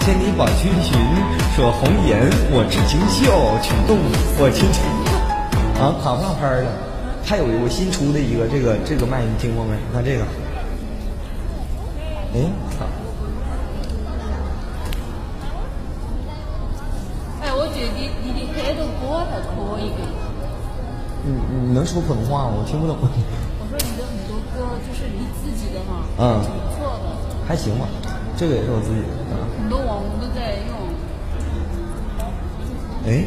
千里把君寻说红颜，我知情秀曲动我倾城。啊，卡不上拍了。还有我新出的一个，这个这个麦你听过没？你看这个。哎，操！哎，我觉得你你的很多歌还可以的。你你能说普通话吗？我听不懂。你的很多歌就是你自己的嘛，嗯挺不错的，还行吧，这个也是我自己的。啊很多网红都在用。哎，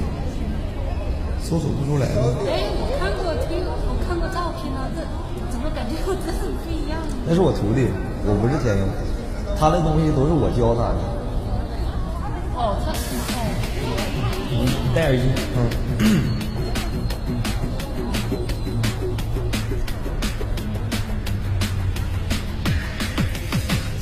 搜索不出来了。哎，我看过听，我看过照片了，这怎么感觉和这很不一样？那是我徒弟，我不是天佑，他的东西都是我教他的。哦，他哦，你戴耳机，嗯。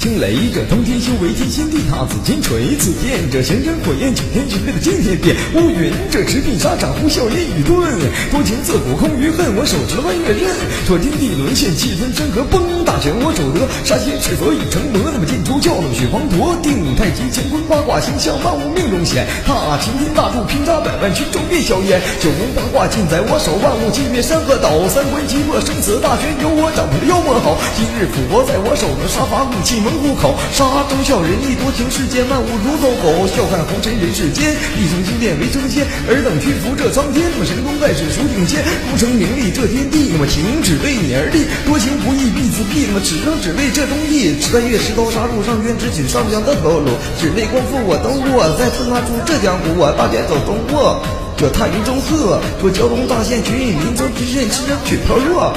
惊雷者通天修为天心地塔紫金锤，紫电者玄真火焰九天绝配的惊天变。乌云者持柄杀掌呼啸烟雨遁，多情自古空余恨，我手持弯月刃。说天地沦陷，气吞山河崩，大权我手得杀邪赤所以成魔。那么剑出鞘，冷血滂沱，定太极乾坤八卦形象，万物命中显。踏擎天大柱，拼杀百万群众变硝烟。九宫八卦尽在我手，万物寂灭山河倒。三魂七魄生死大权由我掌，配的妖魔好。今日斧帛在我手，能杀伐怒气猛虎口。杀忠孝仁义，多情世间万物如走狗。笑看红尘人世间，一生经典为成仙。尔等屈服这苍天，我神功盖世数顶仙。功成名利这天地，我情只为你而立。多情不义必自毙，我此生只为这东西。穿越石头杀入上渊，直取上将的头颅。只为光复我东吴，再次踏出这江湖，我大远走东卧。这太云中鹤，说蛟龙大现群，林中之阵，赤人取飘落。